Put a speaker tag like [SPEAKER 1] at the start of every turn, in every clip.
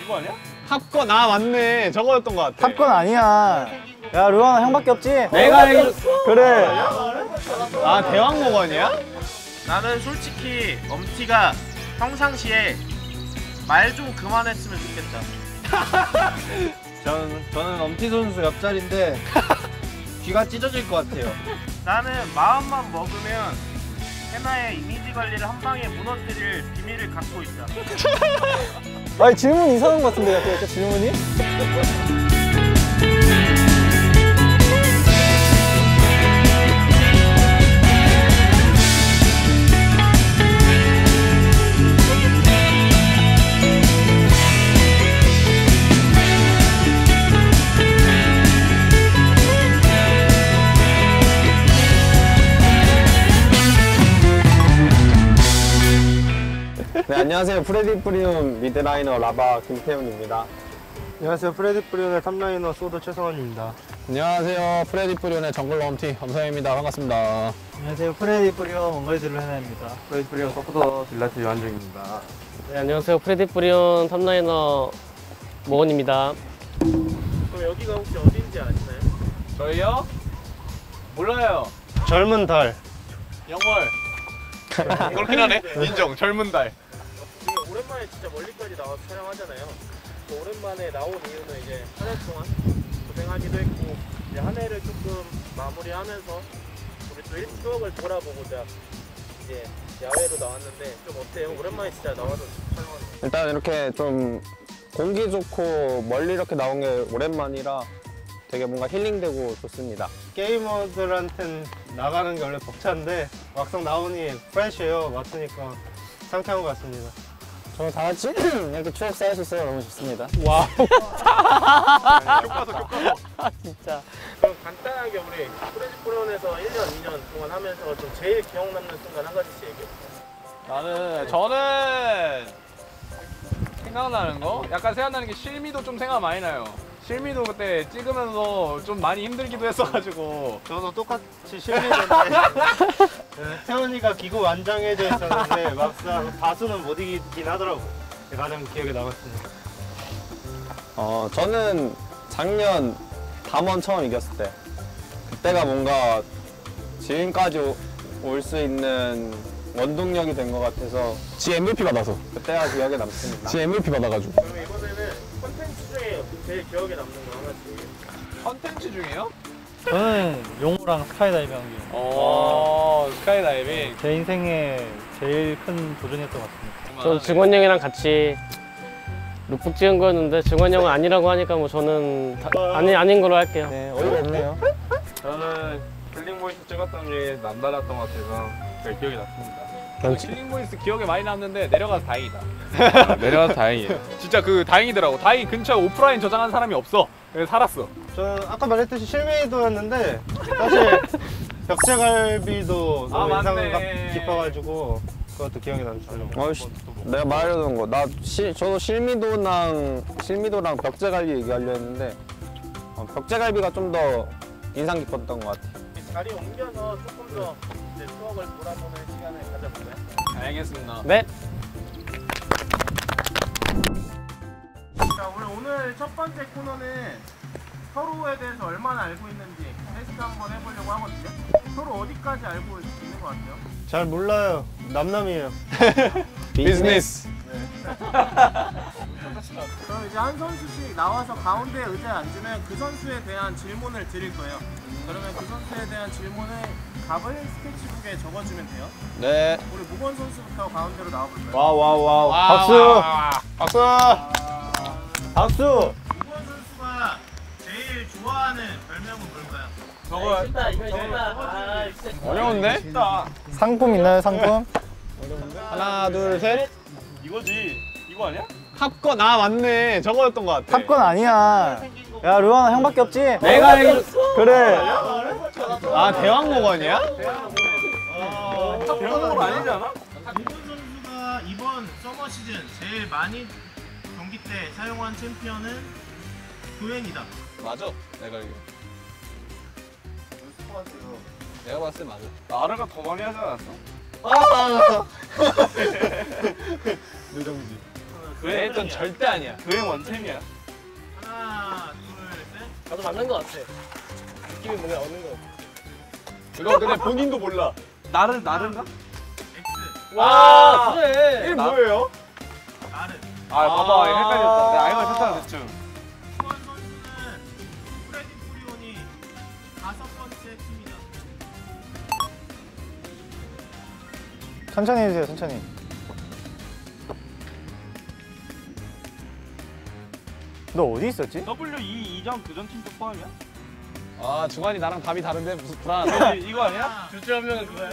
[SPEAKER 1] 이거 아니야?
[SPEAKER 2] 탑건 아 맞네 저거였던 것 같아
[SPEAKER 3] 탑건 아니야. 야 루아나 형밖에 없지.
[SPEAKER 2] 내가 알기
[SPEAKER 3] 그래.
[SPEAKER 2] 아 대왕목원이야?
[SPEAKER 1] 나는 솔직히 엄티가 평상시에 말 좀 그만했으면 좋겠다.
[SPEAKER 4] 저는, 저는 엄티 선수 옆자리인데 귀가 찢어질 것 같아요.
[SPEAKER 1] 나는 마음만 먹으면 해나의 이미지 관리를 한 방에 무너뜨릴 비밀을 갖고 있다.
[SPEAKER 3] 아니 질문 이상한 것 같은데 약간 질문이?
[SPEAKER 2] 네 안녕하세요 프레딧 브리온 mid laner 라바 김태훈입니다
[SPEAKER 3] 안녕하세요 프레딧 브리온의 top laner 소드 최성원입니다.
[SPEAKER 2] 안녕하세요 프레딧 브리온의 정글 엄티 엄성현입니다 반갑습니다
[SPEAKER 3] 안녕하세요 프레딧 브리온 원거리 딜러 헤나입니다. 프레딧 브리온 서포터 딜라이트 유환중입니다.
[SPEAKER 5] 네, 안녕하세요. 프레딧 브리온 top laner 모건입니다.
[SPEAKER 1] 그럼 여기가 혹시 어딘지 아시나요?
[SPEAKER 4] 저희요? 몰라요.
[SPEAKER 3] 젊은 달.
[SPEAKER 2] 영월 그렇긴 하네 인정 젊은 달
[SPEAKER 1] 오랜만에 진짜 멀리까지 나와서 촬영하잖아요. 또 오랜만에 나온 이유는 이제 한 해 동안 고생하기도 했고 이제 한 해를 조금 마무리하면서 우리 또 1, 추억을 돌아보고자 이제 야외로 나왔는데 좀 어때요? 오랜만에 진짜 나와서 촬영하는 거.
[SPEAKER 2] 일단 이렇게 좀 공기 좋고 멀리 이렇게 나온 게 오랜만이라 되게 뭔가 힐링되고 좋습니다
[SPEAKER 3] 게이머들한텐 나가는 게 원래 벅찬데 막상 나오니 프레시해요. 맡으니까 상쾌한 것 같습니다. 저는 다 같이 이렇게 추억 쌓을 수 있어서 너무 좋습니다.
[SPEAKER 2] 와
[SPEAKER 1] 교과서 교과서.
[SPEAKER 5] 진짜.
[SPEAKER 1] 그럼 간단하게 우리 프레지 프론에서 1년, 2년 동안 하면서 좀 제일 기억 남는 순간 한 가지씩 얘기해 주세요.
[SPEAKER 4] 나는 저는 생각나는 거? 약간 생각나는 게 실미도 좀 생각 많이 나요. 실미도 그때 찍으면서 좀 많이 힘들기도 했어가지고
[SPEAKER 3] 저도 똑같이 실례했는데 네, 태원이가 기고 완장해져 있었는데 막상 다수는 못 이기긴 하더라고. 가장 기억에 남았습니다.
[SPEAKER 2] 어, 저는 작년 담원 처음 이겼을 때 그때가 뭔가 지금까지 올 수 있는 원동력이 된 것 같아서 지 MVP 받아서 그때가 기억에 남습니다. 지 MVP 받아가지고
[SPEAKER 1] 그러면 이번에는 콘텐츠 중에 제일 기억에 남는 거 하나씩.
[SPEAKER 4] 컨텐츠 중에요?
[SPEAKER 3] 저는 용호랑 스카이다이빙 하기.
[SPEAKER 4] 어 스카이다이빙
[SPEAKER 3] 제 인생에 제일 큰 도전이었던 것 같습니다.
[SPEAKER 5] 전 증원 형이랑 같이 룩북 찍은 거였는데 증원 형은 아니라고 하니까 뭐 저는 다- 아니 아닌 걸로 할게요.
[SPEAKER 3] 네, 어이가 없네요.
[SPEAKER 4] 저는 killing voice 찍었던 게 남달랐던 것 같아서 제일 기억에 남습니다. killing voice 기억에 많이 남는데 내려가서 다행이다. 내려가서 다행이에요. 진짜 그 다행이더라고. 다행히 근처에 오프라인 저장한 사람이 없어. 그래서 살았어.
[SPEAKER 3] 저는 아까 말했듯이 실미도였는데 사실 벽제갈비도
[SPEAKER 4] 아,
[SPEAKER 3] 너무 인상
[SPEAKER 4] 맞네.
[SPEAKER 3] 깊어가지고 그것도 기억에 남습니다.
[SPEAKER 2] 어, 씨, 내가 말해둔 거. 나 실, 저도 실미도랑 실미도랑 벽제갈비 얘기하려 했는데 어, 벽제갈비가 좀 더 인상 깊었던 것 같아.
[SPEAKER 1] 자리 옮겨서 조금 더 이제 추억을 돌아보는 시간을?
[SPEAKER 4] 알겠습니다.
[SPEAKER 5] 네.
[SPEAKER 1] 자, 우리 오늘 첫 번째 코너는 서로에 대해서 얼마나 알고 있는지 테스트 한번 해보려고 하거든요. 서로 어디까지 알고 있는 것 같아요?
[SPEAKER 3] 잘 몰라요. 남남이에요.
[SPEAKER 2] 비즈니스.
[SPEAKER 1] 그럼 이제 한 선수씩 나와서 가운데 의자에 앉으면 그 선수에 대한 질문을 드릴 거예요. 그러면 그 선수에 대한 질문을 답을 스케치북에 적어주면 돼요.
[SPEAKER 2] 네.
[SPEAKER 1] 우리 무건 선수부터 가운데로 나와볼까요?
[SPEAKER 3] 와, 와, 와.
[SPEAKER 4] 와,
[SPEAKER 3] 박수!
[SPEAKER 4] 와, 와.
[SPEAKER 2] 박수.
[SPEAKER 3] 박수!
[SPEAKER 1] 무건 선수가 제일 좋아하는 별명은 뭘까요?
[SPEAKER 4] 저거
[SPEAKER 2] 어려운데?
[SPEAKER 3] 상품 있나요, 상품?
[SPEAKER 2] 하나, 둘, 셋.
[SPEAKER 1] 이거지. 이거 아니야?
[SPEAKER 2] 탑건 아 맞네 저거였던 것 같아.
[SPEAKER 3] 탑건 아니야. 야, 루아나 형밖에 없지?
[SPEAKER 2] 내가 알기
[SPEAKER 3] 그래.
[SPEAKER 2] 아 대왕목원이야?
[SPEAKER 4] 병으로 아니지 않아?
[SPEAKER 1] 무건 선수가 이번 서머 시즌 제일 많이 경기 때 사용한 챔피언은 도엔이다.
[SPEAKER 4] 맞아. 내가 알기. 내가 봤을 때 맞아. 나르가 더 많이 하지 않았어?
[SPEAKER 3] 누정지.
[SPEAKER 6] 그애전 절대 아니야. 그애 원템이야.
[SPEAKER 5] 나도 맞는 것 같아. 느낌이 뭔가 없는 것 같아.
[SPEAKER 6] 그거 근데 본인도 몰라. 나른 나른가?
[SPEAKER 1] X.
[SPEAKER 5] 와, 그래.
[SPEAKER 6] 이게 뭐예요?
[SPEAKER 1] 나른.
[SPEAKER 6] 아 봐봐 헷갈렸다. 내가 알고 있었잖아 대충.
[SPEAKER 1] 후원 선수는 프레디 프리온이 다섯 번째 팀이다.
[SPEAKER 7] 천천히 해주세요, 천천히. 너 어디 있었지?
[SPEAKER 6] W2 이전 그전 팀도 포함이야?
[SPEAKER 4] 아 중환이 나랑 답이 다른데 무슨 불안하다.
[SPEAKER 6] 이거 아니야?
[SPEAKER 5] 둘중 한 명은 그거야.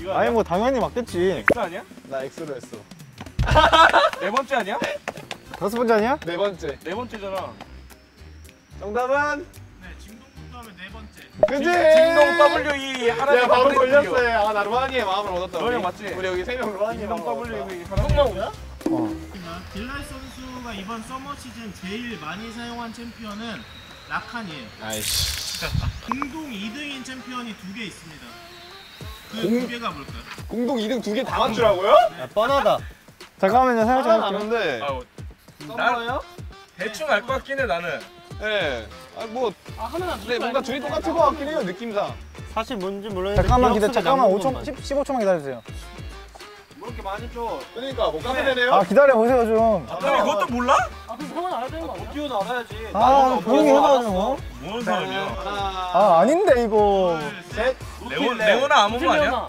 [SPEAKER 6] 이거
[SPEAKER 7] 아니
[SPEAKER 6] 아니야?
[SPEAKER 7] 뭐 당연히 맞겠지.
[SPEAKER 6] X 아니야?
[SPEAKER 4] 나 X로 했어.
[SPEAKER 6] 네 번째 아니야?
[SPEAKER 7] 다섯 번째 아니야?
[SPEAKER 4] 네 번째.
[SPEAKER 6] 네 번째잖아.
[SPEAKER 4] 정답은
[SPEAKER 1] 네, 진동부터 하면 네 번째.
[SPEAKER 4] 그지.
[SPEAKER 6] 진동 W2 하나
[SPEAKER 4] 야 바로 걸렸어요. 아나 루안이의 마음을 얻었다. 우리.
[SPEAKER 6] 맞지?
[SPEAKER 4] 우리 여기 세명 루안이의
[SPEAKER 6] 진동
[SPEAKER 4] 마음을 얻었다.
[SPEAKER 6] W2 하나.
[SPEAKER 5] 뭐야?
[SPEAKER 1] 딜라이 선수가 이번 summer 시즌 제일 많이 사용한 챔피언은 라칸이에요.
[SPEAKER 4] 아이씨.
[SPEAKER 1] 공동 2등인 챔피언이 두 개 있습니다. 그
[SPEAKER 4] 공-
[SPEAKER 1] 두 개가 뭘까요?
[SPEAKER 4] 공동 2등 두 개 다 맞추라고요?
[SPEAKER 7] 야, 뻔하다. 잠깐만요, 생각
[SPEAKER 4] 좀안
[SPEAKER 7] 할게요.
[SPEAKER 4] 하는데.
[SPEAKER 6] 난 대충 알 것 같긴 해 나는.
[SPEAKER 4] 예. 아 뭐
[SPEAKER 5] 아, 하나
[SPEAKER 4] 근데 뭔가 둘이 똑같은 것 같긴 해요 느낌상.
[SPEAKER 7] 사실 뭔지 모르겠는데. 잠깐만 기다려, 잠깐만 5초, 10, 15초만 기다려주세요.
[SPEAKER 6] 뭐 이렇게 많이 줘.
[SPEAKER 4] 그러니까 못 가면 되네요.
[SPEAKER 7] 아, 기다려 보세요 좀.
[SPEAKER 6] 아니 그것도 몰라?
[SPEAKER 5] 아, 그럼 형은 알아야 되는 거 아니야?
[SPEAKER 6] 뛰어 나가야지.
[SPEAKER 7] 아, 조용히 해가지고.
[SPEAKER 6] 뭔 소리야?
[SPEAKER 4] 하나.
[SPEAKER 7] 아, 아닌데 이거.
[SPEAKER 4] 셋.
[SPEAKER 6] 레오 레오나 아무 거 아니야?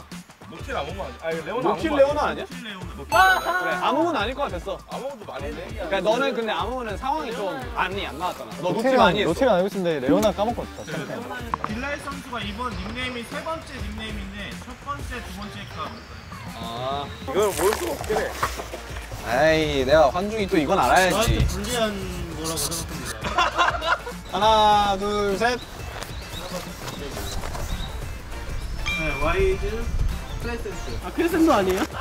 [SPEAKER 6] 노틸 아무 거 아니야? 아니 레오나 거
[SPEAKER 4] 레오나 아니야?
[SPEAKER 1] 킬레오는
[SPEAKER 4] 그래 아무건 아닐 것 같았어.
[SPEAKER 6] 아무것도 많이 해.
[SPEAKER 4] 그러니까 너는 근데 아무는 상황이 좀 많이 안 나왔잖아. 너 노틸
[SPEAKER 7] 노틸
[SPEAKER 4] 많이 했어.
[SPEAKER 7] 노틸 안 알고 있었는데 레오나 까먹고 있다.
[SPEAKER 1] 딜라이 선수가 이번 닉네임이 세 번째 닉네임인데 첫 번째, 두 번째가 뭘까요?
[SPEAKER 4] 아.
[SPEAKER 6] 이걸 모를 수가 없긴 해.
[SPEAKER 4] 에이 내가 환중이 또 이건 알아야지.
[SPEAKER 1] 불리한 거라고 생각합니다.
[SPEAKER 4] 하나 둘 셋.
[SPEAKER 1] 네, 와이드 플레센스.
[SPEAKER 5] 아, 크리센도 아니에요?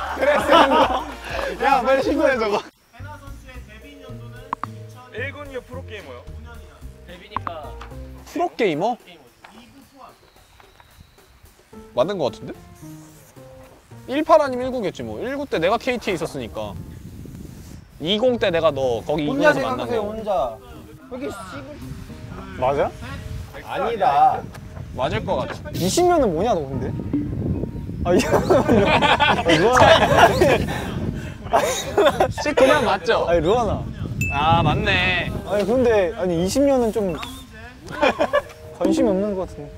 [SPEAKER 4] 야 빨리 신고해 저거.
[SPEAKER 1] 헤나 선수의 데뷔 연도는
[SPEAKER 6] 1군 이후 프로게이머요.
[SPEAKER 1] 2009년이다.
[SPEAKER 5] 데뷔니까
[SPEAKER 4] 프로 게이머?
[SPEAKER 1] 2부 포함.
[SPEAKER 4] 맞는 것 같은데? 18 아니면 19겠지 뭐. 19 때 내가 KT에 있었으니까. 20 때 내가 너 거기 2군에서 만난 거.
[SPEAKER 7] 혼자. 여기 씨발. 맞아? 아니다.
[SPEAKER 4] 맞을 것 같아.
[SPEAKER 7] 20년은 뭐냐 너 근데? 아 이거 루아나.
[SPEAKER 4] 씨 그냥 맞죠?
[SPEAKER 7] 아니 루아나.
[SPEAKER 4] 아 맞네.
[SPEAKER 7] 아니 근데 아니 20년은 좀 관심이 없는 것 같은데.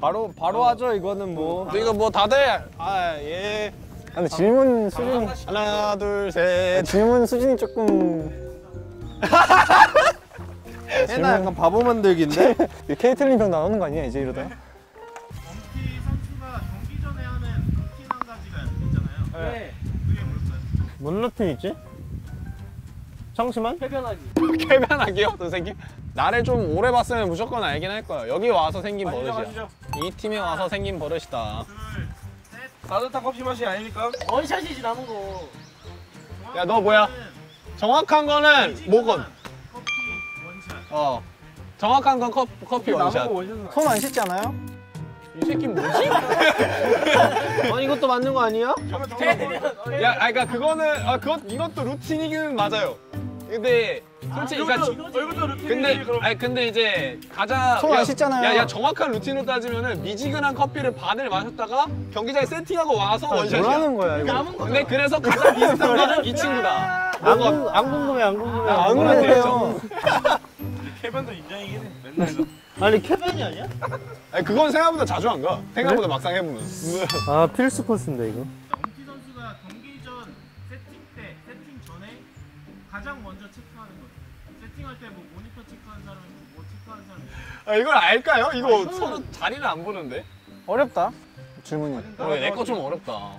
[SPEAKER 4] 바로 바로 하죠 이거는 뭐. 이거 뭐 다들 아 예.
[SPEAKER 7] 아, 근데 질문 수준이
[SPEAKER 4] 하나 둘 셋.
[SPEAKER 7] 질문 수준이 조금
[SPEAKER 8] 해나 약간 바보 만들기인데?
[SPEAKER 7] 케이틀린 병 나오는 거 아니야 이제 이러다?
[SPEAKER 1] 범피 선수가 경기 전에 하는 루틴 한 가지가 있잖아요.
[SPEAKER 5] 네.
[SPEAKER 1] 그게 뭘까요?
[SPEAKER 7] 뭔 루틴 있지? 청심환?
[SPEAKER 5] 대변하기.
[SPEAKER 4] 대변하기요 선생님? 나를 좀 오래 봤으면 무조건 알긴 할 거야. 여기 와서 생긴 버릇이야.
[SPEAKER 6] 가시죠.
[SPEAKER 4] 이 팀에 와서 생긴 버릇이다.
[SPEAKER 1] 둘, 셋.
[SPEAKER 6] 따뜻한 커피 맛이 아닙니까?
[SPEAKER 5] 원샷이지 남은 거.
[SPEAKER 4] 야, 너 뭐야? 정확한 거는 모건.
[SPEAKER 1] 커피 원샷.
[SPEAKER 4] 어. 정확한 건 커, 커피 원샷.
[SPEAKER 7] 손 안 씻지 않아요?
[SPEAKER 4] 이 새끼 뭐지?
[SPEAKER 8] 아니 이것도 맞는 거 아니야?
[SPEAKER 4] 야, 아, 그러니까 그거는 아, 그것 이것도 루틴이기는 맞아요. 근데 솔직히 그러니까
[SPEAKER 6] 이것도 루틴이
[SPEAKER 4] 근데 아니 근데 이제 가장
[SPEAKER 7] 손안
[SPEAKER 4] 야,
[SPEAKER 7] 씻잖아요.
[SPEAKER 4] 야, 야 정확한 루틴으로 따지면은 미지근한 커피를 반을 마셨다가 경기장에 세팅하고 와서 원샷이야.
[SPEAKER 7] 뭐라는 거야 이거?
[SPEAKER 5] 남은 거.
[SPEAKER 4] 근데 그래서 가장 비슷한 거는 이 친구다.
[SPEAKER 7] 안, 궁, 안 궁금해 안 궁금해
[SPEAKER 4] 아, 안안
[SPEAKER 7] 궁금해요
[SPEAKER 6] 캐변도 인정이긴 해. 맨날.
[SPEAKER 7] 아니 캐벤이 아니야?
[SPEAKER 4] 아니 그건 생각보다 자주 안 가. 생각보다 막상 해보면.
[SPEAKER 7] 아 필수 코스인데 이거
[SPEAKER 1] 범피 선수가 경기 전 세팅 때, 세팅 전에 가장
[SPEAKER 4] 아, 이걸 알까요? 이거 서로 자리를 안 보는데.
[SPEAKER 7] 어렵다 질문이
[SPEAKER 4] 내거 좀 어렵다.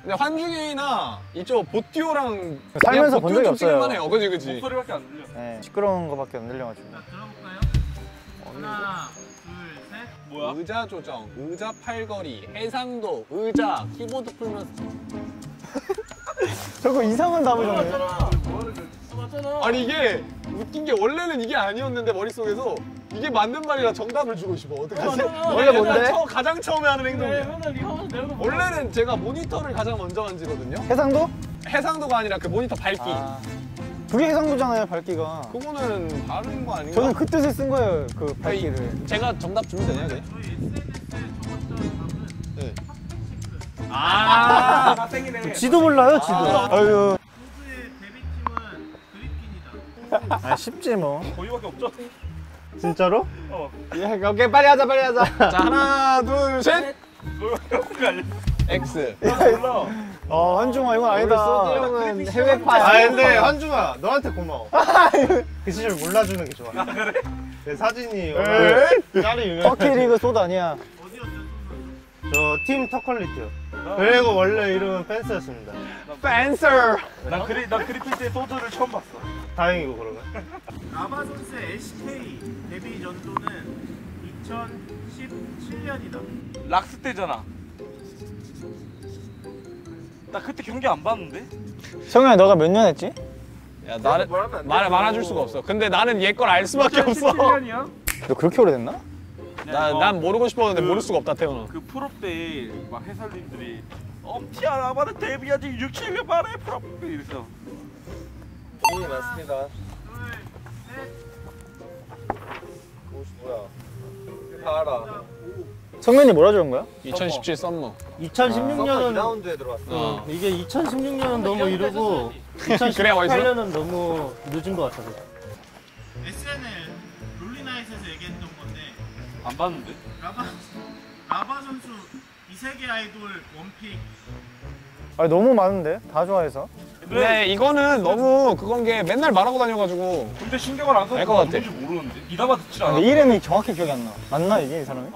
[SPEAKER 4] 근데 환중이나 이쪽 보티오랑
[SPEAKER 7] 살면서
[SPEAKER 4] 그냥
[SPEAKER 7] 본 적이 없어요.
[SPEAKER 4] 찍을만 해요. 그지 그지.
[SPEAKER 6] 목소리밖에 안 들려.
[SPEAKER 7] 네, 시끄러운 거밖에 안 들려가지고
[SPEAKER 1] 자, 들어볼까요? 하나, 둘, 셋.
[SPEAKER 6] 뭐야?
[SPEAKER 4] 의자 조정, 의자 팔걸이, 해상도, 의자, 키보드 풀면서
[SPEAKER 7] 저거 이상한 답을.
[SPEAKER 5] 맞잖아.
[SPEAKER 4] 아니 이게 웃긴 게 원래는 이게 아니었는데 머릿속에서 이게 맞는 말이라 정답을 주고 싶어. 어떡하지?
[SPEAKER 8] 원래 뭔데?
[SPEAKER 4] 처, 가장 처음에 하는 행동이야.
[SPEAKER 1] 리허설 내가
[SPEAKER 4] 원래는 제가 모니터를 가장 먼저 만지거든요.
[SPEAKER 3] 해상도?
[SPEAKER 4] 해상도가 아니라 그 모니터 밝기.
[SPEAKER 3] 아. 그게 해상도잖아요, 밝기가.
[SPEAKER 4] 그거는 다른 거 아닌가?
[SPEAKER 3] 저는 그 뜻을 쓴 거예요, 그 밝기를.
[SPEAKER 4] 제가 정답 주면 되냐, 그게?
[SPEAKER 9] 아, 갓생이네.
[SPEAKER 3] 지도 몰라요, 지도. 아유.
[SPEAKER 1] 소수의 데뷔팀은 그리핀이다.
[SPEAKER 3] 아, 쉽지 뭐.
[SPEAKER 9] 거기밖에 없죠?
[SPEAKER 3] 진짜로?
[SPEAKER 4] 예, 오케이 빨리 하자, 빨리 하자. 자, 하나, 둘, 셋. X.
[SPEAKER 3] 어, 한중아, 이건 아니다.
[SPEAKER 8] 형은 해외파.
[SPEAKER 3] 아, 근데 한중아, 너한테 고마워. 그 시절 몰라주는 게 좋아. 그래? 내 사진이 짤이 유명. 터키 리그 쏟 아니야. 저팀 터퀄리티요. 그리고 원래 이름은 펜스였습니다.
[SPEAKER 4] 팬서.
[SPEAKER 9] 난 그리 난 그리핀 때 소주를 처음 봤어.
[SPEAKER 3] 다행이고 그러면.
[SPEAKER 1] 라바 선수의 SK 데뷔 연도는 2017년이다.
[SPEAKER 9] 락스 때잖아. 나 그때 경기 안 봤는데?
[SPEAKER 3] 성현아, 너가 몇 년 했지?
[SPEAKER 4] 야, 나는 말을 말아줄 수가 없어. 근데 나는 얘 걸 알 수밖에 없어.
[SPEAKER 9] 17년이야?
[SPEAKER 3] 너 그렇게 오래됐나?
[SPEAKER 4] 나, 난 모르고 싶었는데 모를 수가 없다, 태훈아.
[SPEAKER 9] 그 프로 때막 해설님들이 엄티야 라바는 데뷔하지 6, 7년 만에 프로 이랬어.
[SPEAKER 8] 고민이 많습니다. 다 알아.
[SPEAKER 3] 성현이 뭐라 적은 거야?
[SPEAKER 4] 2017 summer.
[SPEAKER 3] 2016년은
[SPEAKER 8] 2라운드에 들어왔어.
[SPEAKER 4] 어.
[SPEAKER 3] 이게 2016년은 너무 이르고
[SPEAKER 4] 그래, 어디서?
[SPEAKER 3] 2018년은 너무 늦은 것 같아서.
[SPEAKER 1] SNL 롤리나잇에서 얘기했던 건데
[SPEAKER 9] 안 봤는데?
[SPEAKER 1] 라바 라바 선수 이세계 아이돌 원픽
[SPEAKER 3] 아 너무 많은데 다 좋아해서.
[SPEAKER 4] 근데 이거는 너무 그건 게 맨날 말하고 다녀가지고.
[SPEAKER 9] 근데 신경을 안 써서
[SPEAKER 4] 알것 같아.
[SPEAKER 9] 누군지 모르는데. 이나마 듣질 않아.
[SPEAKER 3] 근데 이름이 정확히 기억이 안 나. 맞나 이게 이 사람이?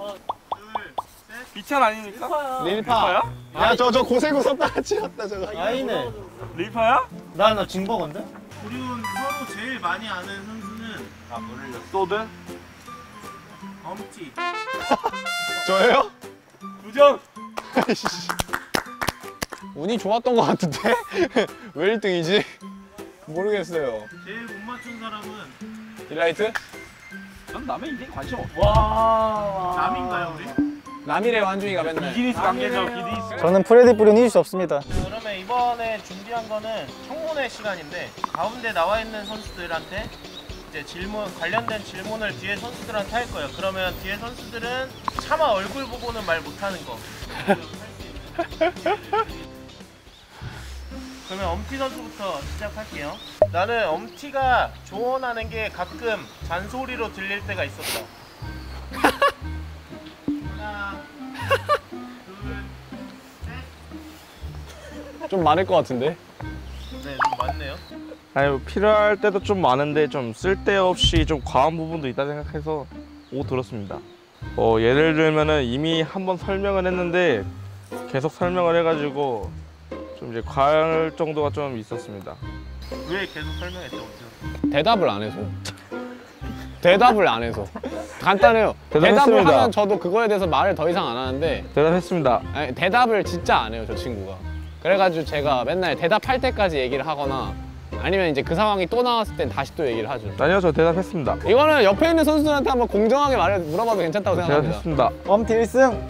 [SPEAKER 9] 이찬 아니니까?
[SPEAKER 4] 릴파. 야, 저, 저 고세구 썼다가 치웠다, 저거.
[SPEAKER 3] 아니네.
[SPEAKER 9] 릴파야?
[SPEAKER 3] 나 나 징버건데?
[SPEAKER 1] 그리고 서로 제일 많이 아는 선수는
[SPEAKER 9] 소드?
[SPEAKER 1] 엄티
[SPEAKER 4] 저예요?
[SPEAKER 9] 우정!
[SPEAKER 4] 운이 좋았던 것 같은데? 왜 1등이지? 모르겠어요.
[SPEAKER 1] 제일 못 맞춘 사람은
[SPEAKER 4] 딜라이트?
[SPEAKER 9] 난 남의 인생 관심 없어.
[SPEAKER 1] 남인가요 우리?
[SPEAKER 4] 남이래요, 한중이가 맨날.
[SPEAKER 9] 비즈니스 관계죠, 비즈니스.
[SPEAKER 3] 저는 프레디 뿌린 잊을 수 없습니다.
[SPEAKER 1] 그러면 이번에 준비한 거는 청문회 시간인데 가운데 나와 있는 선수들한테 이제 질문 관련된 질문을 뒤에 선수들한테 할 거예요. 그러면 뒤에 선수들은 차마 얼굴 보고는 말 못하는 거. 그러면 엄티 선수부터 시작할게요. 나는 엄티가 조언하는 게 가끔 잔소리로 들릴 때가 있었다. 하나, 둘, 셋.
[SPEAKER 4] 좀 많을 것 같은데?
[SPEAKER 1] 네, 좀 많네요.
[SPEAKER 6] 아니 뭐 필요할 때도 좀 많은데 좀 쓸데없이 좀 과한 부분도 있다 생각해서 오 들었습니다. 어 예를 들면은 이미 한번 설명을 했는데 계속 설명을 해가지고 좀 이제 과할 정도가 좀 있었습니다.
[SPEAKER 1] 왜 계속 설명했죠?
[SPEAKER 4] 대답을 안 해서. 대답을 안 해서. 간단해요. 대답을
[SPEAKER 6] 대답했습니다.
[SPEAKER 4] 하면 저도 그거에 대해서 말을 더 이상 안 하는데
[SPEAKER 6] 대답했습니다.
[SPEAKER 4] 아니, 대답을 진짜 안 해요, 저 친구가. 그래가지고 제가 맨날 대답할 때까지 얘기를 하거나 아니면 이제 그 상황이 또 나왔을 땐 다시 또 얘기를 하죠.
[SPEAKER 6] 아니요 저 대답했습니다.
[SPEAKER 4] 이거는 옆에 있는 선수들한테 한번 공정하게 말해 물어봐도 괜찮다고 생각합니다.
[SPEAKER 6] 대답했습니다.
[SPEAKER 3] 엄티 1승.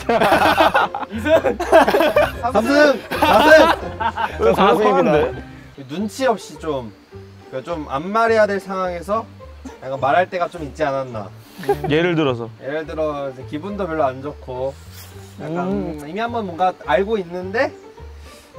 [SPEAKER 8] 3승! 4승!
[SPEAKER 4] 저 사승입니다.
[SPEAKER 8] 눈치 없이 좀, 그러니까 좀안 말해야 될 상황에서 약간 말할 때가 좀 있지 않았나.
[SPEAKER 6] 예를 들어서
[SPEAKER 8] 예를 들어 이제 기분도 별로 안 좋고 약간 이미 한번 뭔가 알고 있는데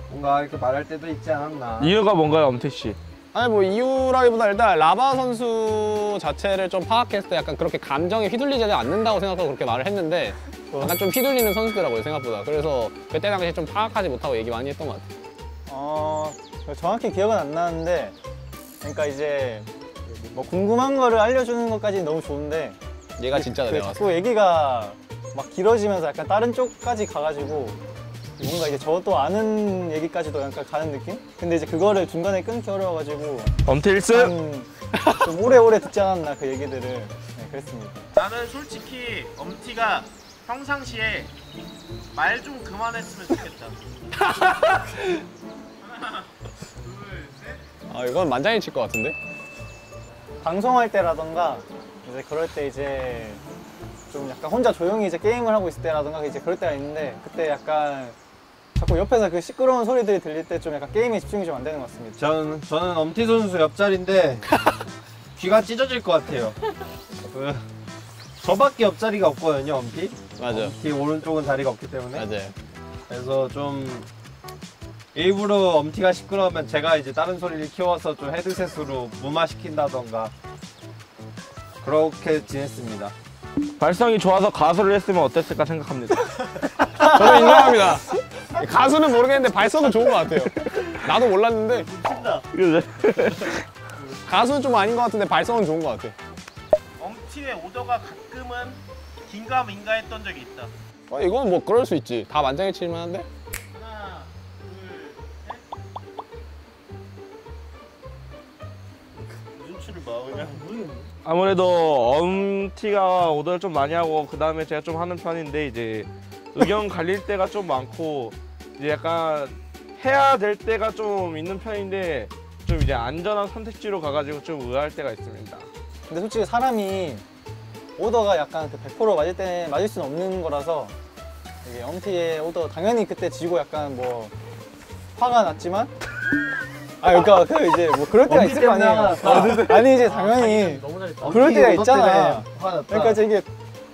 [SPEAKER 8] 뭔가 이렇게 말할 때도 있지 않았나.
[SPEAKER 6] 이유가 뭔가요 엄태 씨?
[SPEAKER 4] 아니 뭐 이유라기보다 일단 라바 선수 자체를 좀 파악했을 때 약간 그렇게 감정에 휘둘리지 않는다고 생각하고 그렇게 말을 했는데 약간 좀 휘둘리는 선수더라고요 생각보다. 그래서 그때 당시에 좀 파악하지 못하고 얘기 많이 했던 것 같아요.
[SPEAKER 3] 어 정확히 기억은 안 나는데 그러니까 이제 뭐 궁금한 거를 알려주는 것까지 너무 좋은데
[SPEAKER 4] 얘가 진짜다
[SPEAKER 3] 그
[SPEAKER 4] 내가
[SPEAKER 3] 자꾸 얘기가 막 길어지면서 약간 다른 쪽까지 가가지고 뭔가 이제 저도 아는 얘기까지도 약간 가는 느낌? 근데 이제 그거를 중간에 끊기 어려워가지고
[SPEAKER 6] 엄태 1승!
[SPEAKER 3] 한좀 오래오래 듣지 않았나 그 얘기들을 네, 그랬습니다.
[SPEAKER 1] 나는 솔직히 엄티가 평상시에 말 좀 그만했으면 좋겠다. 하나, 둘, 셋.
[SPEAKER 4] 때아 이건 만장일 칠것 같은데
[SPEAKER 7] 방송할 때라던가 이제 그럴 때 이제 좀 약간 혼자 조용히 이제 게임을 하고 있을 때라던가 이제 그럴 때가 있는데 그때 약간 자꾸 옆에서 그 시끄러운 소리들이 들릴 때 좀 약간 게임에 집중이 좀 안 되는 것 같습니다.
[SPEAKER 8] 저는 저는 엄티 선수 옆자리인데 귀가 찢어질 것 같아요. 그, 저밖에 옆자리가 없거든요, 엄티.
[SPEAKER 4] 맞아.
[SPEAKER 8] 엄티 오른쪽은 자리가 없기 때문에.
[SPEAKER 4] 맞아요.
[SPEAKER 8] 그래서 좀 일부러 엄티가 시끄러우면 제가 이제 다른 소리를 키워서 좀 헤드셋으로 무마시킨다던가 그렇게 지냈습니다.
[SPEAKER 6] 발성이 좋아서 가수를 했으면 어땠을까 생각합니다.
[SPEAKER 4] 저도 인정합니다. 가수는 모르겠는데 발성은 좋은 것 같아요. 나도 몰랐는데
[SPEAKER 6] 그죠?
[SPEAKER 4] 가수는 좀 아닌 것 같은데 발성은 좋은 것 같아.
[SPEAKER 1] 엄티의 오더가 가끔은 긴가민가 했던 적이 있다.
[SPEAKER 4] 어, 이건 뭐 그럴 수 있지. 다 만장일 칠만 한데?
[SPEAKER 1] 하나, 둘, 셋. 눈치를 봐 그냥.
[SPEAKER 6] 아무래도 엄티가 오더를 좀 많이 하고 그 다음에 제가 좀 하는 편인데 이제 의견 갈릴 때가 좀 많고 이제 약간 해야 될 때가 좀 있는 편인데 좀 이제 안전한 선택지로 가가지고 좀 의아할 때가 있습니다.
[SPEAKER 7] 근데 솔직히 사람이 오더가 약간 그 100% 맞을 때 맞을 수는 없는 거라서 이게 엄티의 오더 당연히 그때 지고 약간 뭐 화가 났지만 아 그러니까 그 이제 뭐 그럴 때가 있을 거 아니에요. 아니 이제 당연히
[SPEAKER 1] 너무 잘했다.
[SPEAKER 7] 그럴 때가 있잖아. 그러니까 이제 이게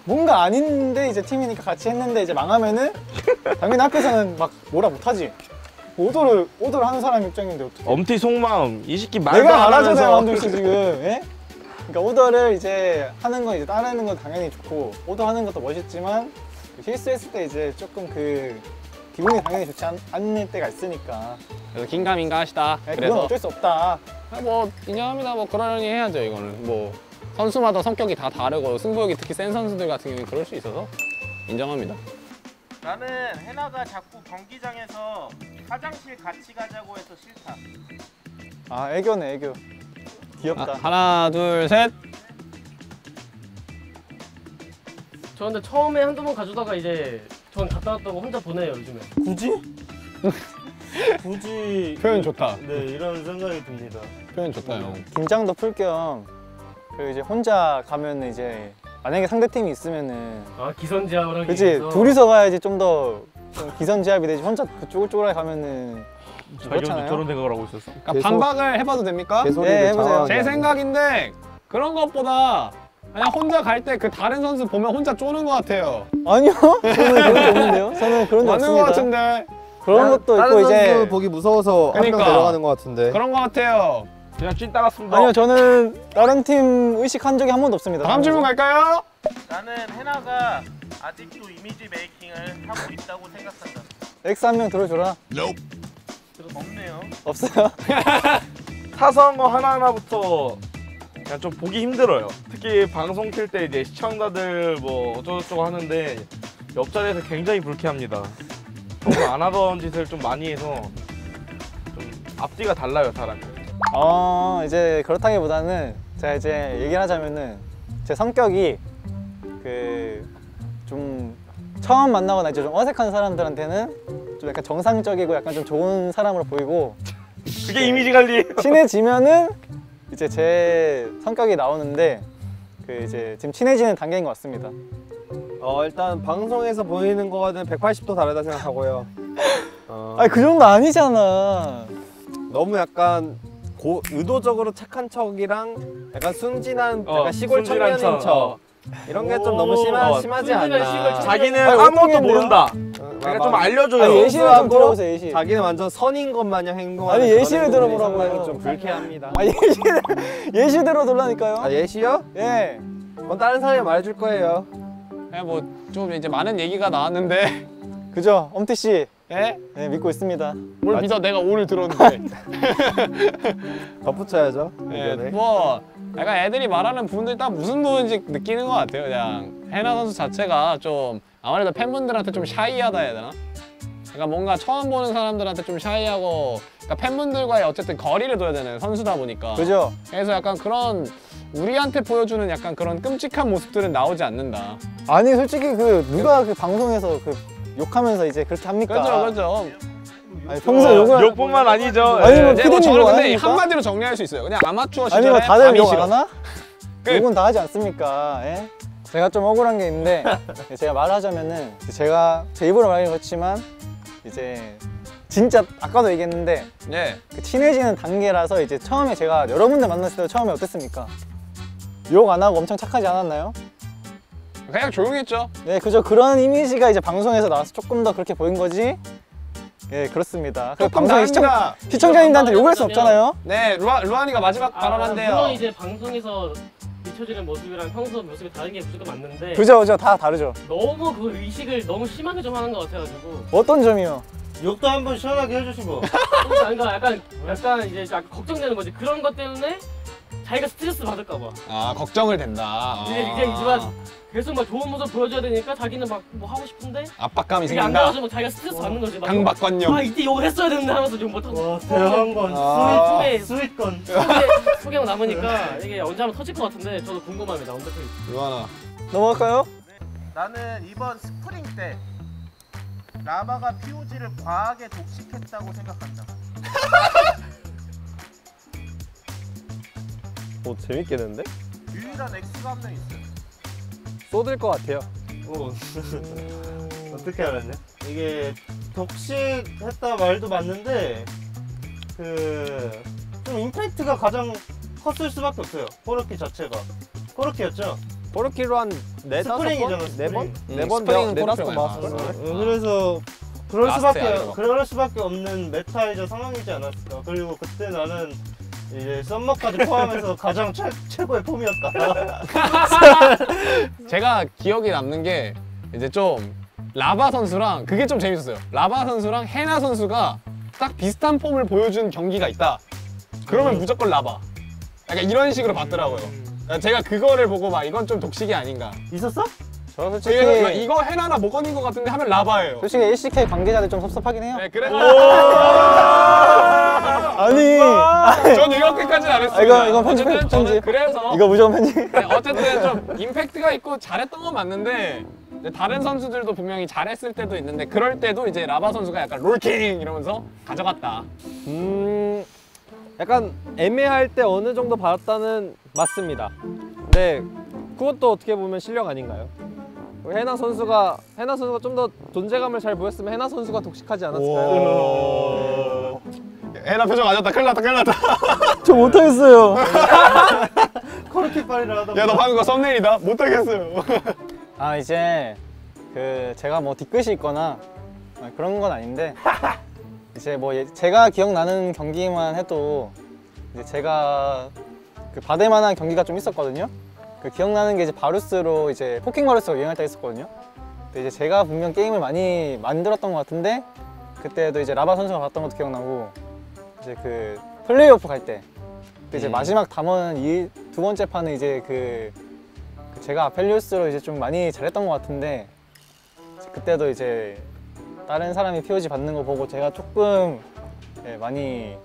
[SPEAKER 7] 뭔가 아닌데 이제 팀이니까 같이 했는데 이제 망하면은 당연히 앞에서는 막 뭐라 못하지. 오더를 오더를 하는 사람 입장인데 어떻게?
[SPEAKER 6] 엄티 속마음 이 새끼 말도
[SPEAKER 7] 내가
[SPEAKER 6] 안
[SPEAKER 7] 알아잖아요,
[SPEAKER 6] 하면서
[SPEAKER 7] 남들씨 지금. 예? 그러니까 오더를 이제 하는 건 이제 따르는 건 당연히 좋고 오더 하는 것도 멋있지만 실수했을 때 이제 조금 그 기분이 당연히 좋지 않, 않을 때가 있으니까.
[SPEAKER 4] 그래서 긴가민가 하시다.
[SPEAKER 7] 예, 그건
[SPEAKER 4] 그래서
[SPEAKER 7] 어쩔 수 없다.
[SPEAKER 4] 아, 뭐 인정합니다. 뭐 그러려니 해야죠. 이거는 뭐 선수마다 성격이 다 다르고 승부욕이 특히 센 선수들 같은 경우는 그럴 수 있어서 인정합니다.
[SPEAKER 1] 나는 해나가 자꾸 경기장에서 화장실 같이 가자고 해서 싫다.
[SPEAKER 7] 아 애교네 애교. 귀엽다.
[SPEAKER 4] 아, 하나, 둘, 셋.
[SPEAKER 5] 저 근데 처음에 한두 번 가져다가 이제 전 갔다 왔다고 혼자 보내요 요즘에.
[SPEAKER 3] 굳이? 굳이
[SPEAKER 4] 표현 좋다.
[SPEAKER 3] 네 이런 생각이 듭니다.
[SPEAKER 4] 표현 좋다 형.
[SPEAKER 7] 긴장도 풀겸 그 이제 혼자 가면 이제 만약에 상대 팀이 있으면은
[SPEAKER 5] 아 기선제압을 하기
[SPEAKER 7] 그치
[SPEAKER 5] 위해서.
[SPEAKER 7] 둘이서 가야지 좀 더 기선제압이 되지 혼자 그 쪼글쪼글하게 가면은 좀 그렇잖아요.
[SPEAKER 6] 저런 생각을 하고 있었어.
[SPEAKER 4] 그러니까
[SPEAKER 8] 계속-
[SPEAKER 4] 반박을 해봐도 됩니까?
[SPEAKER 7] 네, 해보세요.
[SPEAKER 4] 제 생각인데 그런 것보다 그냥 혼자 갈 때 그 다른 선수 보면 혼자 쪼는 것 같아요.
[SPEAKER 7] 아니요 저는 그런 게 없는데요. 저는 그런 게
[SPEAKER 4] 맞는 것
[SPEAKER 7] 없습니다.
[SPEAKER 4] 같은데
[SPEAKER 7] 그런 것도
[SPEAKER 8] 다른
[SPEAKER 7] 있고
[SPEAKER 8] 선수
[SPEAKER 7] 이제
[SPEAKER 8] 보기 무서워서 한명
[SPEAKER 4] 그러니까.
[SPEAKER 8] 내려가는 것 같은데.
[SPEAKER 4] 그런 것 같아요.
[SPEAKER 6] 그냥 찐 따랐습니다.
[SPEAKER 7] 아니요 저는 다른 팀 의식한 적이 한 번도 없습니다.
[SPEAKER 4] 다음 질문 갈까요?
[SPEAKER 1] 나는 해나가 아직도 이미지 메이킹을 하고 있다고 생각한다.
[SPEAKER 7] X 한명 들어줘라.
[SPEAKER 1] 없네요.
[SPEAKER 7] 없어요.
[SPEAKER 6] 사소한 거 하나하나부터 그냥 좀 보기 힘들어요. 특히 방송 킬 때 이제 시청자들 뭐 어쩌고저쩌고 하는데 옆자리에서 굉장히 불쾌합니다. 평소 안 하던 짓을 좀 많이 해서 좀 앞뒤가 달라요 사람이.
[SPEAKER 7] 어 이제 그렇다기보다는 제가 이제 얘기를 하자면은 제 성격이 그 좀 처음 만나거나 이제 좀 어색한 사람들한테는 좀 약간 정상적이고 약간 좀 좋은 사람으로 보이고
[SPEAKER 6] 그게 이미지 관리.
[SPEAKER 7] 친해지면은 이제 제 성격이 나오는데 그 이제 지금 친해지는 단계인 것 같습니다.
[SPEAKER 8] 어 일단 방송에서 보이는 거와는 180도 다르다 생각하고요. 어,
[SPEAKER 7] 아니 그 정도 아니잖아.
[SPEAKER 8] 너무 약간 고, 의도적으로 착한 척이랑 약간 순진한
[SPEAKER 6] 어,
[SPEAKER 8] 약간 시골
[SPEAKER 6] 순진한
[SPEAKER 8] 청년인
[SPEAKER 6] 척.
[SPEAKER 8] 척
[SPEAKER 6] 어.
[SPEAKER 8] 이런 게 좀 너무 심하,
[SPEAKER 6] 어,
[SPEAKER 8] 심하지 않나.
[SPEAKER 6] 자기는
[SPEAKER 7] 아니,
[SPEAKER 6] 아무것도? 모른다.
[SPEAKER 8] 어,
[SPEAKER 6] 그러니까
[SPEAKER 8] 막-
[SPEAKER 6] 좀 알려줘요.
[SPEAKER 7] 아니 예시를 좀 들어보세요 예시.
[SPEAKER 8] 자기는 완전 선인 것 마냥 행동하는
[SPEAKER 7] 아니, 예시를 들어보라고요.
[SPEAKER 8] 좀 불쾌합니다.
[SPEAKER 7] 아 예시 예시대로 놀라니까요.
[SPEAKER 8] 아 예시요?
[SPEAKER 7] 예.
[SPEAKER 8] 그건 다른 사람이 말해줄 거예요.
[SPEAKER 4] 그냥 뭐좀 이제 많은 얘기가 나왔는데
[SPEAKER 7] 그죠 엄태 씨.
[SPEAKER 4] 예?
[SPEAKER 7] 네 믿고 있습니다.
[SPEAKER 4] 뭘 믿어 내가 오늘 들었는데
[SPEAKER 8] 덧붙여야죠.
[SPEAKER 4] 예,
[SPEAKER 8] 의견을.
[SPEAKER 4] 뭐 약간 애들이 말하는 부분들이 딱 무슨 부분인지 느끼는 것 같아요 그냥 해나 선수 자체가 좀 아무래도 팬분들한테 좀 샤이하다 해야 되나? 그러니까 뭔가 처음 보는 사람들한테 좀 샤이하고 그러니까 팬분들과의 어쨌든 거리를 둬야 되는 선수다 보니까
[SPEAKER 7] 그죠?
[SPEAKER 4] 그래서 약간 그런 우리한테 보여주는 약간 그런 끔찍한 모습들은 나오지 않는다
[SPEAKER 7] 아니 솔직히 그 누가 그 방송에서 그 욕하면서 이제 그렇게 합니까?
[SPEAKER 4] 그죠 그죠
[SPEAKER 7] 아니 평소에 욕을
[SPEAKER 6] 욕뿐만 아니죠.
[SPEAKER 7] 아니 뭐
[SPEAKER 6] 예.
[SPEAKER 4] 이제 뭐 저는 근데? 한마디로 정리할 수 있어요. 그냥 아마추어
[SPEAKER 7] 아니
[SPEAKER 4] 시절에
[SPEAKER 7] 뭐 다들 욕. 안 하나?
[SPEAKER 4] 그-
[SPEAKER 7] 욕은 다 하지 않습니까? 예? 제가 좀 억울한 게 있는데 제가 말하자면은 제가 제 입으로 말하긴 그렇지만 이제 진짜 아까도 얘기했는데
[SPEAKER 4] 예.
[SPEAKER 7] 그 친해지는 단계라서 이제 처음에 제가 여러분들 만났을 때 처음에 어땠습니까? 욕 안 하고 엄청 착하지 않았나요?
[SPEAKER 4] 그냥 조용했죠.
[SPEAKER 7] 네, 그저 그런 이미지가 이제 방송에서 나와서 조금 더 그렇게 보인 거지. 예, 그렇습니다. 그 방송에 시청. 시청자님들한테 욕을 할수 없잖아요.
[SPEAKER 4] 네, 루아, 루안이가 마지막
[SPEAKER 5] 아,
[SPEAKER 4] 발언한대요.
[SPEAKER 5] 물론 이제 방송에서 비춰지는 모습이랑 평소 모습이 다른 게 무조건 맞는데
[SPEAKER 7] 그죠, 그죠, 다 다르죠.
[SPEAKER 5] 너무 그 의식을 너무 심하게 좀 하는 것 같아가지고
[SPEAKER 7] 어떤 점이요?
[SPEAKER 3] 욕도 한번 시원하게 해주시고.
[SPEAKER 5] 그러니까 약간 약간 이제 약간 걱정되는 거지 그런 것 때문에 자기가 스트레스 받을까 봐
[SPEAKER 4] 아, 걱정을 된다.
[SPEAKER 5] 이제 이제 이지만 계속 막 좋은 모습 보여줘야 되니까 자기는 막 뭐 하고 싶은데
[SPEAKER 4] 압박감이
[SPEAKER 5] 이게 안
[SPEAKER 4] 생긴다.
[SPEAKER 5] 나와주면 자기가 스트레스 받는 거지 막
[SPEAKER 4] 강박관념.
[SPEAKER 5] 아 이때 욕을 했어야 되는데 하면서 욕 못하고
[SPEAKER 3] 와 대단한 건
[SPEAKER 7] 아.
[SPEAKER 5] 속에
[SPEAKER 3] 스윗 스윗건.
[SPEAKER 5] 속에 속에만 남으니까 이게 언제 한번 터질 것 같은데 저도 궁금합니다 언제 터질지
[SPEAKER 4] 루안아.
[SPEAKER 7] 넘어갈까요?
[SPEAKER 1] 나는 이번 스프링 때 라바가 POG를 과하게 독식했다고 생각한다.
[SPEAKER 8] 오 재밌겠는데?
[SPEAKER 1] 유일한 X가 한 명 있어요.
[SPEAKER 8] 쏟을 것 같아요.
[SPEAKER 3] 오. 어떻게 알았냐? 이게 독식했다 말도 맞는데 그 좀 임팩트가 가장 컸을 수밖에 없어요. 코르키 자체가 코르키였죠.
[SPEAKER 8] 포르키로 한 네 다섯
[SPEAKER 3] 스프링이잖아,
[SPEAKER 8] 번, 네 번,
[SPEAKER 4] 스프링.
[SPEAKER 8] 네
[SPEAKER 4] 음,
[SPEAKER 8] 번,
[SPEAKER 4] 스프링은
[SPEAKER 8] 네 다섯 번
[SPEAKER 4] 많이
[SPEAKER 8] 맞았을
[SPEAKER 4] 나왔어.
[SPEAKER 8] 거예요.
[SPEAKER 3] 어, 그래서 그럴
[SPEAKER 4] 라스트야,
[SPEAKER 3] 수밖에
[SPEAKER 4] 이거.
[SPEAKER 3] 그럴 수밖에 없는 메타이자 상황이지 않았을까. 그리고 그때 나는 이제 썸머까지 포함해서 가장 최, 최고의 폼이었다.
[SPEAKER 4] 제가 기억에 남는 게 이제 좀 라바 선수랑 그게 좀 재밌었어요. 라바 선수랑 헤나 선수가 딱 비슷한 폼을 보여준 경기가 있다. 그러면 무조건 라바. 약간 이런 식으로 봤더라고요. 제가 그거를 보고 막 이건 좀 독식이 아닌가.
[SPEAKER 3] 있었어?
[SPEAKER 7] 저 솔직히
[SPEAKER 4] 그래서 이거 헤나나 못 거닌 것 같은데 하면 라바예요.
[SPEAKER 7] 솔직히 LCK 관계자들 좀 섭섭하긴 해요.
[SPEAKER 4] 네, 그래.
[SPEAKER 7] 아니,
[SPEAKER 4] 전 이렇게까지는 안 했어요.
[SPEAKER 7] 아, 이거- 이거 편집,
[SPEAKER 4] 어쨌든 저는
[SPEAKER 7] 편집.
[SPEAKER 4] 그래서
[SPEAKER 7] 이거 무조건 편집.
[SPEAKER 4] 네, 어쨌든 좀 임팩트가 있고 잘했던 건 맞는데 이제 다른 선수들도 분명히 잘했을 때도 있는데 그럴 때도 이제 라바 선수가 약간 롤킹 이러면서 가져갔다.
[SPEAKER 8] 음, 약간 애매할 때 어느 정도 받았다는 맞습니다. 근데 그것도 어떻게 보면 실력 아닌가요? 해나 선수가 해나 선수가 좀 더 존재감을 잘 보였으면 해나 선수가 독식하지 않았을까요?
[SPEAKER 4] 해나 표정 아졌다. 큰일 났다. 큰일 났다.
[SPEAKER 7] 저 못하겠어요.
[SPEAKER 3] 코르키 빨이라 하다
[SPEAKER 4] 야 너 방금 거 thumbnail이다. 못하겠어요.
[SPEAKER 7] 아 이제 그 제가 뭐 뒤끝이 있거나 아, 그런 건 아닌데 이제 뭐 예- 제가 기억나는 경기만 해도 이제 제가 그 받을 만한 경기가 좀 있었거든요. 그 기억나는 게 이제 바루스로 이제 poking 바루스가 유행할 때 있었거든요. 근데 이제 제가 분명 게임을 많이 만들었던 것 같은데 그때도 이제 라바 선수가 봤던 것도 기억나고 이제 그 플레이오프 갈 때 이제
[SPEAKER 4] 음.
[SPEAKER 7] 마지막 담원 이 두 번째 판은 이제 그 그 제가 아펠리우스로 이제 좀 많이 잘했던 것 같은데 그때도 이제 다른 사람이 POG 받는 거 보고 제가 조금 예, 많이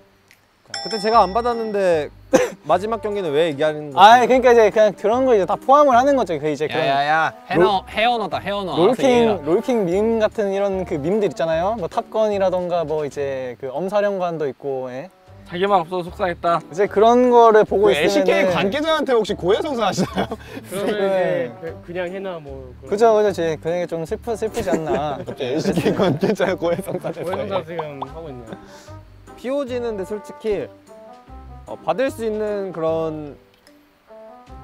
[SPEAKER 8] 그때 제가 안 받았는데 마지막 경기는 왜 얘기하는 거죠?
[SPEAKER 7] 아 그러니까 이제 그냥 그런 거 이제 다 포함을 하는 거죠 그 이제 그런
[SPEAKER 4] 야야야. 헤어 헤어너다 헤어너.
[SPEAKER 7] 롤킹 롤킹 밈 같은 이런 그 밈들 있잖아요 뭐 탑건이라던가 뭐 이제 그 엄사령관도 있고 예.
[SPEAKER 6] 자기만 없어서 속상했다.
[SPEAKER 7] 이제 그런 거를 보고
[SPEAKER 4] 그
[SPEAKER 7] 있으면
[SPEAKER 4] LCK 관계자한테 혹시 고해성사 하시나요?
[SPEAKER 5] 그러면 이제 그- 그냥 해나 뭐 그런
[SPEAKER 7] 그죠 그죠 제 그게 좀 슬프 슬프지 않나
[SPEAKER 4] LCK 관계자 고해성사
[SPEAKER 5] 고해성사 지금 하고 있네요
[SPEAKER 8] 근데 솔직히 어, 받을 수 있는 그런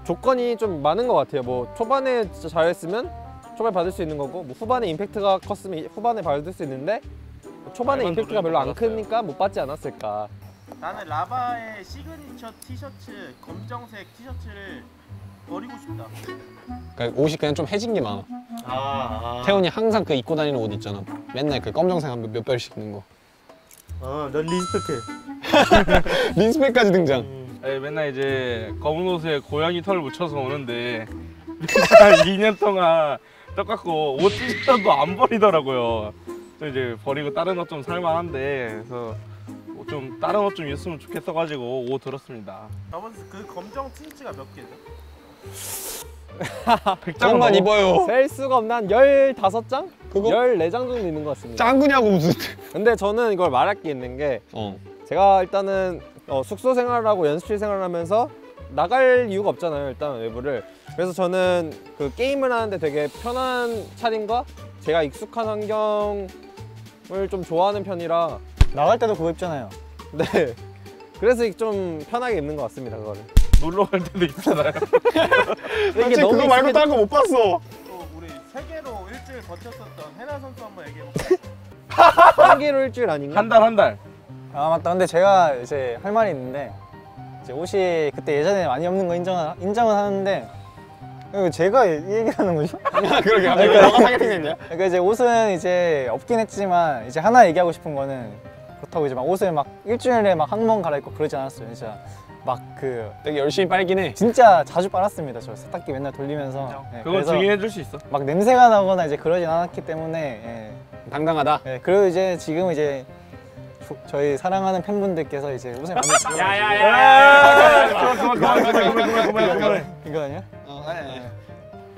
[SPEAKER 8] 조건이 좀 많은 것 같아요. 뭐 초반에 진짜 잘했으면 초반에 받을 수 있는 거고 뭐 후반에 임팩트가 컸으면 후반에 받을 수 있는데 뭐 초반에 임팩트가 별로 안 크니까 못 받지 않았을까.
[SPEAKER 1] 나는 라바의 시그니처 티셔츠 검정색 티셔츠를 버리고 싶다.
[SPEAKER 4] 그러니까 옷이 그냥 좀 해진 게 많아.
[SPEAKER 3] 아, 아.
[SPEAKER 4] 태훈이 항상 그 입고 다니는 옷 있잖아. 맨날 그 검정색 한 몇 벌씩 입는 거.
[SPEAKER 3] 어, 넌 리스펙해.
[SPEAKER 4] 린스펙까지 등장.
[SPEAKER 6] 네, 맨날 이제 검은 옷에 고양이 털 묻혀서 오는데 맨날 2년 동안 똑같고 옷 티셔츠도 안 버리더라고요. 또 이제 버리고 다른 옷 좀 살만한데 그래서 뭐좀 다른 옷 좀 있으면 좋겠어가지고 옷 들었습니다.
[SPEAKER 1] 저번 그 검정 티셔츠가 몇 개죠?
[SPEAKER 4] 건 입어요.
[SPEAKER 8] 셀 수가 없나 한 15장? 그거 14장 정도 있는 것 같습니다.
[SPEAKER 4] 짱구냐고 무슨
[SPEAKER 8] 근데 저는 이걸 말할 게 있는 게
[SPEAKER 4] 어.
[SPEAKER 8] 제가 일단은 어, 숙소 생활하고 연습실 생활을 하면서 나갈 이유가 없잖아요 일단 외부를 그래서 저는 그 게임을 하는데 되게 편한 차림과 제가 익숙한 환경을 좀 좋아하는 편이라
[SPEAKER 7] 나갈 때도 그거 입잖아요.
[SPEAKER 8] 네 그래서 좀 편하게 입는 것 같습니다 그거를
[SPEAKER 6] 놀러 갈 때도 있잖아요.
[SPEAKER 8] 이게 너무
[SPEAKER 4] 그거 말고 다른 거 못 봤어
[SPEAKER 1] 또 우리 세 개로 일주일 버텼었던 해나 선수 한번 얘기해 볼까요?
[SPEAKER 8] 한 개로 일주일 아닌가?
[SPEAKER 6] 한 달 한 달.
[SPEAKER 7] 아 맞다. 근데 제가 이제 할 말이 있는데 이제 옷이 그때 예전에 많이 없는 거 인정 인정은 하는데 제가 이 얘기를 하는 거죠?
[SPEAKER 4] 그러게 갑자기 너가 targeting 됐냐?
[SPEAKER 7] 그러니까 이제 옷은 이제 없긴 했지만 이제 하나 얘기하고 싶은 거는 그렇다고 이제 막 옷을 막 일주일에 막 한 번 갈아입고 그러지 않았어요. 진짜 막 그
[SPEAKER 4] 되게 열심히 빨긴 해
[SPEAKER 7] 진짜 자주 빨았습니다. 저 세탁기 맨날 돌리면서. 예,
[SPEAKER 6] 그건 증인해 줄 수 있어.
[SPEAKER 7] 막 냄새가 나거나 이제 그러진 않았기 때문에
[SPEAKER 4] 당당하다
[SPEAKER 7] 예. 예, 그리고 이제 지금 이제 조- 저희 사랑하는 팬분들께서 이제 옷을 많이 입고
[SPEAKER 6] 그만 그만 그만 그만 그만 그만 그만.
[SPEAKER 7] 이거는요?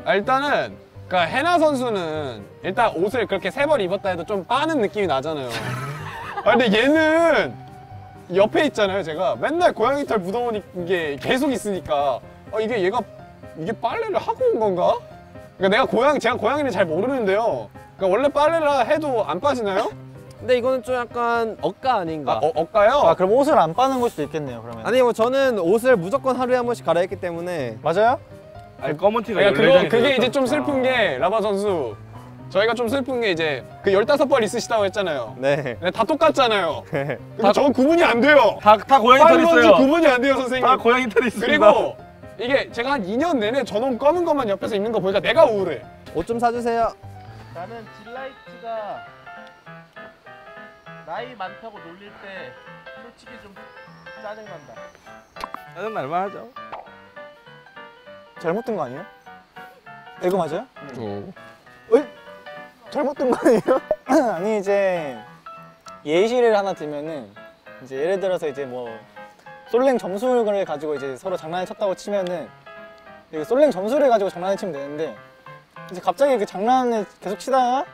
[SPEAKER 4] 아, 일단은 그러니까 해나 선수는 일단 옷을 그렇게 세 벌 입었다 해도 좀 빠는 느낌이 나잖아요. 아, 근데 얘는 옆에 있잖아요. 제가 맨날 고양이 털 묻어오니 이게 계속 있으니까 아, 이게 얘가 이게 빨래를 하고 온 건가? 그러니까 내가 고양 제가 고양이를 잘 모르는데요. 그러니까 원래 빨래를 해도 안 빠지나요?
[SPEAKER 8] 근데 이거는 좀 약간 억까 아닌가
[SPEAKER 4] 아, 어, 억까요?
[SPEAKER 7] 아 그럼 옷을 안 빠는 걸 수도 있겠네요. 그러면.
[SPEAKER 8] 아니 뭐 저는 옷을 무조건 하루에 한 번씩 갈아입기 때문에
[SPEAKER 7] 맞아요?
[SPEAKER 6] 아니 검은 티가
[SPEAKER 4] 그러니까 그거 그게. 이제 좀 슬픈 게 라바 선수 저희가 좀 슬픈 게 이제 그 15벌 있으시다고 했잖아요.
[SPEAKER 8] 네
[SPEAKER 4] 근데 다 똑같잖아요. 근데 저건 구분이 안 돼요.
[SPEAKER 6] 다, 다 고양이 털 있어요.
[SPEAKER 4] 구분이 안 돼요, 선생님.
[SPEAKER 6] 다 고양이 털 있습니다.
[SPEAKER 4] 그리고 이게 제가 한 2년 내내 저놈 검은 것만 옆에서 입는 거 보니까 내가 우울해.
[SPEAKER 8] 옷 좀 사주세요
[SPEAKER 1] 나는 딜라이트가 나이 많다고 놀릴 때 솔직히 좀 짜증난다.
[SPEAKER 6] 짜증 날 만 하죠.
[SPEAKER 7] 잘못 든거 아니에요? 이거 맞아요?
[SPEAKER 4] 어.
[SPEAKER 7] 잘못 든거 아니에요? 아니 이제 예시를 하나 들면은 이제 예를 들어서 이제 뭐 솔랭 점수를 가지고 이제 서로 장난을 쳤다고 치면은 이거 솔랭 점수를 가지고 장난을 치면 되는데 이제 갑자기 그 장난을 계속 치다가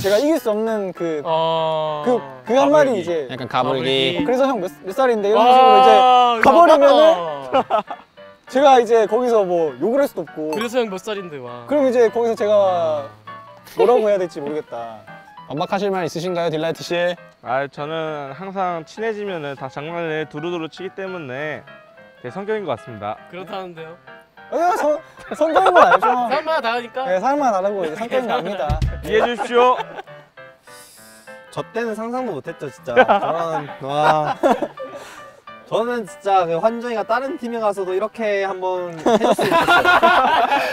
[SPEAKER 7] 제가 이길 수 없는 그그그 한 마디 이제
[SPEAKER 4] 약간 가불기.
[SPEAKER 7] 어, 그래서 형 몇 몇 살인데 이런 식으로 이제 가버리면은 제가 이제 거기서 뭐 욕을 할 수도 없고
[SPEAKER 5] 그래서 형 몇 살인데 와.
[SPEAKER 7] 그럼 이제 거기서 제가 뭐라고 해야 될지 모르겠다.
[SPEAKER 4] 엄박하실 말 있으신가요, 딜라이트 씨?
[SPEAKER 6] 아 저는 항상 친해지면은 다 장난을 두루두루 치기 때문에 제 성격인 것 같습니다.
[SPEAKER 5] 그렇다는데요.
[SPEAKER 7] 아, 성, 성격인 건 알죠.
[SPEAKER 5] 사람마다 다르니까.
[SPEAKER 7] 네, 사람마다 다르고 이제 성격인 거 압니다.
[SPEAKER 6] 이해해 주십시오.
[SPEAKER 8] 저 때는 상상도 못했죠 진짜 저는 와 저는 진짜 그 환정이가 다른 팀에 가서도 이렇게 한번 해줬으면 좋겠어요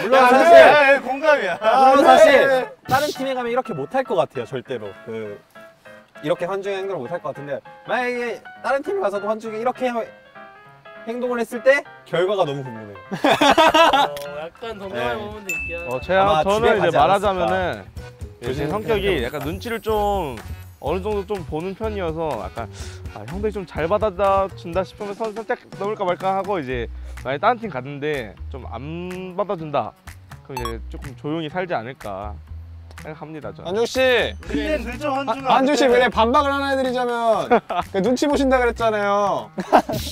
[SPEAKER 8] 물론 사실
[SPEAKER 3] 공감이야.
[SPEAKER 8] 물론 사실 다른 팀에 가면 이렇게 못할 것 같아요 절대로. 그 이렇게 환중의 행동을 못할 것 같은데 만약에 다른 팀에 가서도 환중이 이렇게 하- 행동을 했을 때 결과가 너무 궁금해요.
[SPEAKER 5] 어, 약간 동감할
[SPEAKER 8] 네.
[SPEAKER 5] 부분도 있긴.
[SPEAKER 6] 어, 제가
[SPEAKER 8] 아마 집에
[SPEAKER 6] 저는 이제
[SPEAKER 8] 가지
[SPEAKER 6] 말하자면은 제
[SPEAKER 8] 요즘
[SPEAKER 6] 성격이 약간 눈치를 좀 어느 정도 좀 보는 편이어서 약간 아, 형들이 좀 잘 받아준다 싶으면 선 살짝 넣을까 말까 하고 이제 만약 다른 팀 갔는데 좀 안 받아준다. 그럼 이제 조금 조용히 살지 않을까 생각합니다 저는.
[SPEAKER 4] 안중 씨,
[SPEAKER 3] 근데 되죠 한주가.
[SPEAKER 4] 안중 씨 그래 반박을 하나 해드리자면 그 눈치 보신다 그랬잖아요.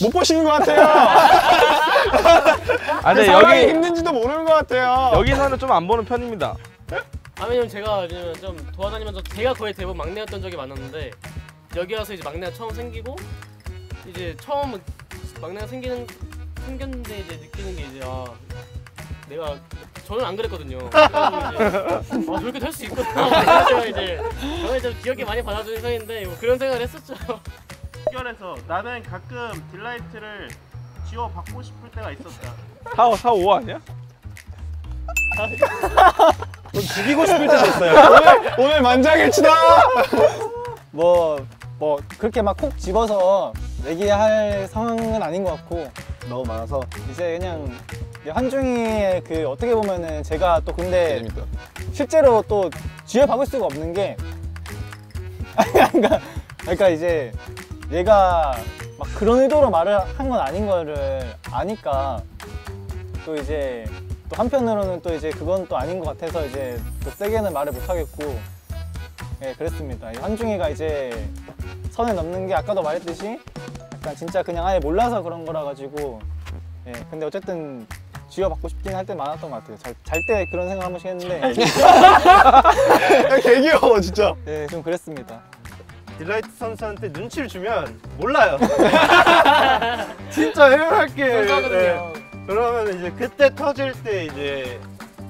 [SPEAKER 4] 못 보시는 것 같아요. 아그
[SPEAKER 6] 근데 여기
[SPEAKER 4] 힘든지도 모르는 것 같아요.
[SPEAKER 6] 여기서는 좀 안 보는 편입니다.
[SPEAKER 5] 아 왜냐면 제가 이제 좀 돌아다니면서 제가 거의 대부분 막내였던 적이 많았는데 여기 와서 이제 막내가 처음 생기고 이제 처음 막내가 생기는 생겼는데 이제 느끼는 게 이제 아 내가 저는 안 그랬거든요. 이제 아 저렇게 될 수 있구나. 이제 저는 좀 기억에 많이 받아주는 편인데 뭐 그런 생각을 했었죠.
[SPEAKER 1] 연결해서 나는 가끔 딜라이트를 지워 받고 싶을 때가 있었다.
[SPEAKER 6] 사오 사오 아니야?
[SPEAKER 8] 죽이고 싶을 때도 있어요
[SPEAKER 4] 오늘 만장일치다.
[SPEAKER 7] 뭐, 뭐 그렇게 막 콕 집어서 얘기할 상황은 아닌 것 같고
[SPEAKER 8] 너무 많아서
[SPEAKER 7] 이제 그냥 한중이의 그 어떻게 보면은 제가 또 근데
[SPEAKER 4] 재밌다.
[SPEAKER 7] 실제로 또 쥐어 박을 수가 없는 게 그러니까, 그러니까 이제 얘가 막 그런 의도로 말을 한 건 아닌 거를 아니까 또 이제 또 한편으로는 또 이제 그건 또 아닌 것 같아서 이제 또 세게는 말을 못 하겠고 예 그랬습니다. 이 한중이가 이제 선을 넘는 게 아까도 말했듯이 약간 진짜 그냥 아예 몰라서 그런 거라 가지고 예 근데 어쨌든 쥐어받고 싶긴 할 때 많았던 것 같아요. 잘 때 그런 생각 한 번씩 했는데
[SPEAKER 3] 개 귀여워 진짜.
[SPEAKER 7] 예 좀 그랬습니다.
[SPEAKER 3] 딜라이트 선수한테 눈치를 주면 몰라요. 진짜 해맑게. 네. 그러면 이제 그때 터질 때 이제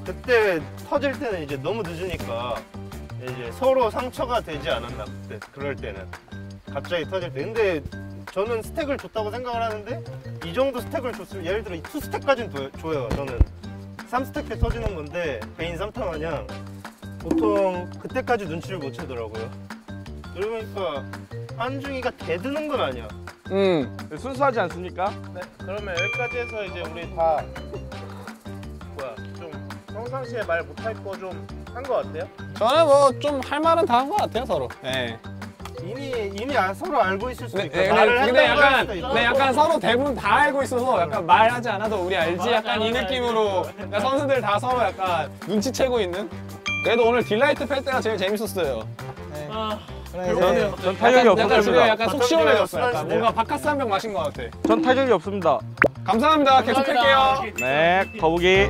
[SPEAKER 3] 그때 터질 때는 이제 너무 늦으니까 이제 서로 상처가 되지 않았나 그때 그럴 때는 갑자기 터질 때. 근데 저는 stack을 줬다고 생각을 하는데 이 정도 stack을 줬으면 예를 들어 이 two stack까지는 도- 줘요. 저는 3stack 때 터지는 건데 베인 3타 마냥 보통 그때까지 눈치를 못 채더라고요. 그러니까 한중이가 대드는 건 아니야.
[SPEAKER 4] 음
[SPEAKER 6] 순수하지 않습니까?
[SPEAKER 3] 네, 그러면 여기까지 해서 이제 우리 다 뭐야 좀 평상시에 말 못할 거좀 한 거 같아요?
[SPEAKER 4] 저는 뭐 좀 할 말은 다한것 같아요 서로. 예.
[SPEAKER 3] 이미 이미 아- 서로 알고 있을 수도
[SPEAKER 4] 네,
[SPEAKER 3] 있고
[SPEAKER 4] 네,
[SPEAKER 3] 말을
[SPEAKER 4] 근데, 근데 약간
[SPEAKER 3] 수도 있고.
[SPEAKER 4] 네, 약간 서로 대부분 다 알고 있어서 약간 말하지 않아도 우리 알지 약간 이 느낌으로 그러니까 선수들 다 서로 약간 눈치채고 있는. 그래도 오늘 딜라이트 팰 때가 제일 재밌었어요.
[SPEAKER 5] 아,
[SPEAKER 7] 그럼 이제.
[SPEAKER 6] 전 타격이
[SPEAKER 4] 약간 우리가
[SPEAKER 6] 없었습니다.
[SPEAKER 4] 약간 속
[SPEAKER 3] 어떤
[SPEAKER 4] 시원해졌어.
[SPEAKER 3] 데가
[SPEAKER 4] 약간? 뭔가 바카스 한 병 마신 것 같아.
[SPEAKER 6] 전 타격이 없습니다.
[SPEAKER 4] 감사합니다. 계속 할게요.
[SPEAKER 6] 네, 거북이.